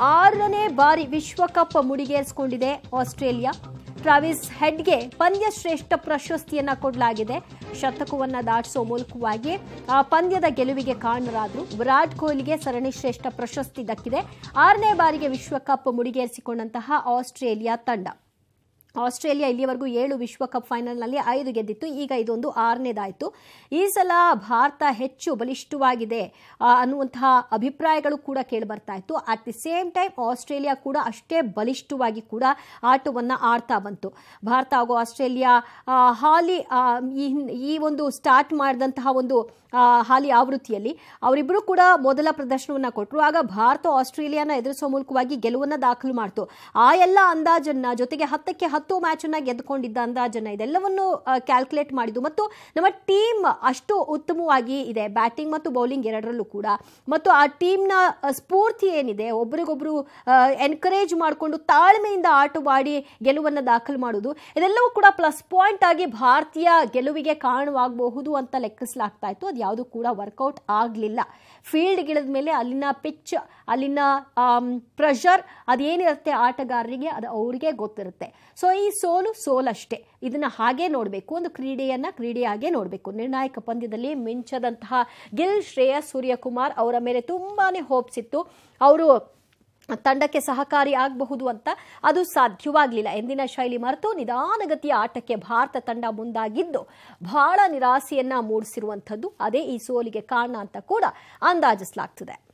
ಆರನೇ ಬಾರಿ ವಿಶ್ವಕಪ್ ಮುಡಿಗೇರಿಸಿಕೊಂಡಿದೆ ಆಸ್ಟ್ರೇಲಿಯಾ. ಟ್ರಾವಿಸ್ ಹೆಡ್ಗೆ ಪಂದ್ಯ ಶ್ರೇಷ್ಠ ಪ್ರಶಸ್ತಿಯನ್ನ ಕೊಡಲಾಗಿದೆ. ಶತಕವನ್ನ ದಾಟಿಸೋ ಮೂಲಕವಾಗಿ ಆ ಪಂದ್ಯದ ಗೆಲುವಿಗೆ ಕಾರಣರಾದರು ವಿರಾಟ್ ಕೊಹ್ಲಿಗೆ ಸರಣಿ ಶ್ರೇಷ್ಠ ಪ್ರಶಸ್ತಿ ದಕ್ಕಿದೆ. ಆರನೇ ಬಾರಿಗೆ ವಿಶ್ವಕಪ್ ಮುಡಿಗೇರಿಸಿಕೊಂಡಂತಹ ಆಸ್ಟ್ರೇಲಿಯಾ ತಂಡ. ಆಸ್ಟ್ರೇಲಿಯಾ ಇಲ್ಲಿಯವರೆಗೂ ಏಳು ವಿಶ್ವಕಪ್ ಫೈನಲ್ನಲ್ಲಿ ಐದು ಗೆದ್ದಿತ್ತು. ಈಗ ಇದೊಂದು ಆರನೇದಾಯಿತು. ಈ ಸಲ ಭಾರತ ಹೆಚ್ಚು ಬಲಿಷ್ಠವಾಗಿದೆ ಅನ್ನುವಂತಹ ಅಭಿಪ್ರಾಯಗಳು ಕೂಡ ಕೇಳಿಬರ್ತಾ ಇತ್ತು. At the same time Australia ಕೂಡ ಅಷ್ಟೇ ಬಲಿಷ್ಠವಾಗಿ ಕೂಡ ಆಟವನ್ನು ಆಡ್ತಾ ಬಂತು. ಭಾರತ ಹಾಗೂ ಆಸ್ಟ್ರೇಲಿಯಾ ಹಾಲಿ ಈ ಒಂದು ಸ್ಟಾರ್ಟ್ ಮಾಡಿದಂತಹ ಒಂದು ಹಾಲಿ ಆವೃತ್ತಿಯಲ್ಲಿ ಅವರಿಬ್ಬರು ಕೂಡ ಮೊದಲ ಪ್ರದರ್ಶನವನ್ನು ಕೊಟ್ಟರು ಆಗ ಭಾರತ ಆಸ್ಟ್ರೇಲಿಯಾನ ಎದುರಿಸುವ ಮೂಲಕವಾಗಿ ಗೆಲುವನ್ನು ದಾಖಲು ಮಾಡ್ತು. ಆ ಎಲ್ಲ ಅಂದಾಜನ್ನ ಜೊತೆಗೆ ಹತ್ತಕ್ಕೆ ಹತ್ತು ಮ್ಯಾಚ್ ಅನ್ನ ಗೆದ್ದುಕೊಂಡಿದ್ದ ಅಂದಾಜನ್ನ ಇದೆಲ್ಲವನ್ನು ಕ್ಯಾಲ್ಕುಲೇಟ್ ಮಾಡಿದ್ದು. ಮತ್ತು ನಮ್ಮ ಟೀಮ್ ಅಷ್ಟು ಉತ್ತಮವಾಗಿ ಇದೆ. ಬ್ಯಾಟಿಂಗ್ ಮತ್ತು ಬೌಲಿಂಗ್ ಎರಡರಲ್ಲೂ ಕೂಡ. ಮತ್ತು ಆ ಟೀಮ್ನ ಸ್ಫೂರ್ತಿ ಏನಿದೆ, ಒಬ್ರಿಗೊಬ್ರು ಎನ್ಕರೇಜ್ ಮಾಡಿಕೊಂಡು ತಾಳ್ಮೆಯಿಂದ ಆಟವಾಡಿ ಗೆಲುವನ್ನು ದಾಖಲು ಮಾಡೋದು ಇದೆಲ್ಲವೂ ಕೂಡ ಪ್ಲಸ್ ಪಾಯಿಂಟ್ ಆಗಿ ಭಾರತೀಯ ಗೆಲುವಿಗೆ ಕಾರಣವಾಗಬಹುದು ಅಂತ ಲೆಕ್ಕಿಸಲಾಗ್ತಾ ಇತ್ತು. ಅದು ಯಾವುದು ಕೂಡ ವರ್ಕೌಟ್ ಆಗಲಿಲ್ಲ. ಫೀಲ್ಡ್ಗಿಳಿದ ಮೇಲೆ ಅಲ್ಲಿನ ಪಿಚ್ ಅಲ್ಲಿನ ಪ್ರೆಷರ್ ಅದೇನಿರುತ್ತೆ ಆಟಗಾರರಿಗೆ, ಅದು ಅವರಿಗೆ ಗೊತ್ತಿರುತ್ತೆ. ಸೊ ಈ ಸೋಲು ಸೋಲಷ್ಟೇ. ಇದನ್ನ ಹಾಗೆ ನೋಡಬೇಕು. ಒಂದು ಕ್ರೀಡೆಯನ್ನ ಕ್ರೀಡೆಯಾಗೆ ನೋಡಬೇಕು. ನಿರ್ಣಾಯಕ ಪಂದ್ಯದಲ್ಲಿ ಮಿಂಚದಂತಹ ಗಿಲ್ ಶ್ರೇಯಸ್ ಸೂರ್ಯಕುಮಾರ್ ಅವರ ಮೇಲೆ ತುಂಬಾನೇ ಹೋಪ್ಸ್ ಇತ್ತು. ಅವರು ತಂಡಕ್ಕೆ ಸಹಕಾರಿ ಆಗಬಹುದು ಅಂತ ಅದು ಸಾಧ್ಯವಾಗಲಿಲ್ಲ. ಎಂದಿನ ಶೈಲಿ ಮರೆತು ನಿಧಾನಗತಿಯ ಆಟಕ್ಕೆ ಭಾರತ ತಂಡ ಮುಂದಾಗಿದ್ದು ಬಹಳ ನಿರಾಸೆಯನ್ನ ಮೂಡಿಸಿರುವಂಥದ್ದು. ಅದೇ ಈ ಸೋಲಿಗೆ ಕಾರಣ ಅಂತ ಕೂಡ ಅಂದಾಜಿಸಲಾಗ್ತದೆ.